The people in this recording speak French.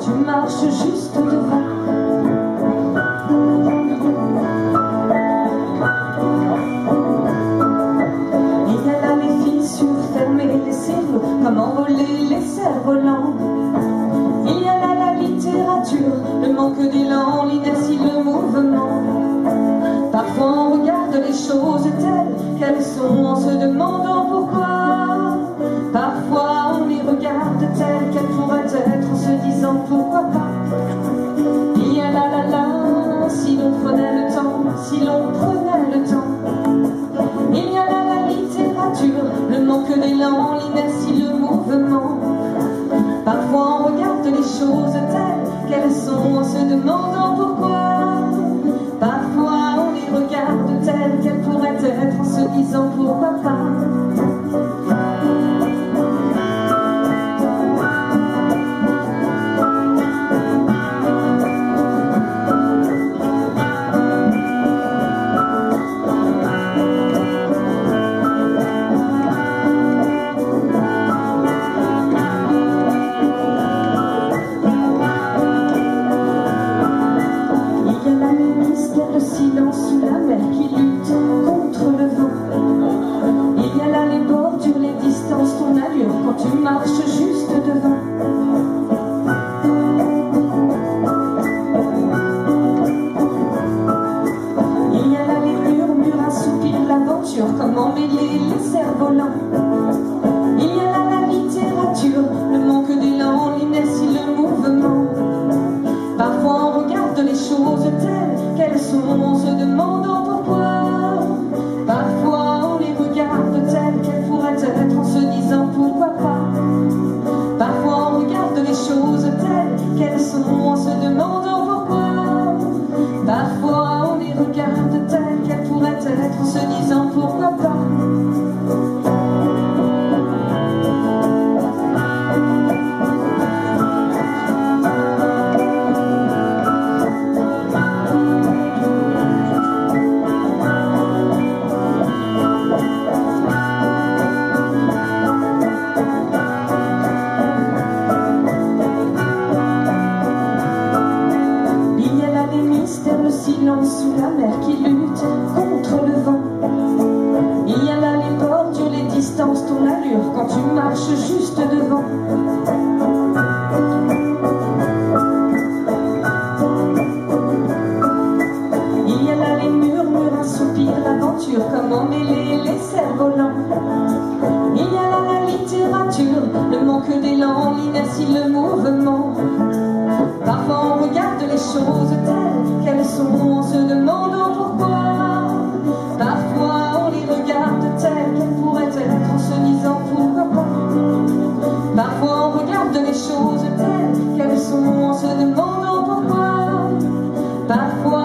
tu marches juste devant. Il y a là les fissures fermées, les cerveaux, comme envoler les cerfs-volants. Il y a là la littérature, le manque d'élan, l'inertie, le mouvement. Parfois on regarde les choses telles qu'elles sont en se demandant pourquoi. Parfois on les regarde telles qu'elles pourraient se disant pourquoi pas. Il y a là là là, si l'on prenait le temps, si l'on prenait le temps. Il y a là la littérature, le manque d'élan, l'inertie, le mouvement. Parfois on regarde les choses telles qu'elles sont en se demandant pourquoi. Parfois comment mêler les cerfs-volants. Il y a là la littérature, le manque d'élan, l'inertie, le mouvement. Parfois on regarde les choses telles qu'elles sont en se demandant pourquoi. Parfois on les regarde telles qu'elles pourraient être en se disant pourquoi pas. Parfois on regarde les choses telles qu'elles sont en se sous la mer qui lutte contre le vent. Il y a là les bords, les distances, ton allure quand tu marches juste devant. Il y a là les murmures, un soupir, l'aventure, comment mêler les cerfs volants. Il y a là la littérature, le manque d'élan, l'inertie, le mouvement. Parfois on regarde les choses en se demandant pourquoi. Parfois on les regarde telles qu'elles pourraient être en se disant pourquoi. Parfois on regarde les choses telles qu'elles sont en se demandant pourquoi. Parfois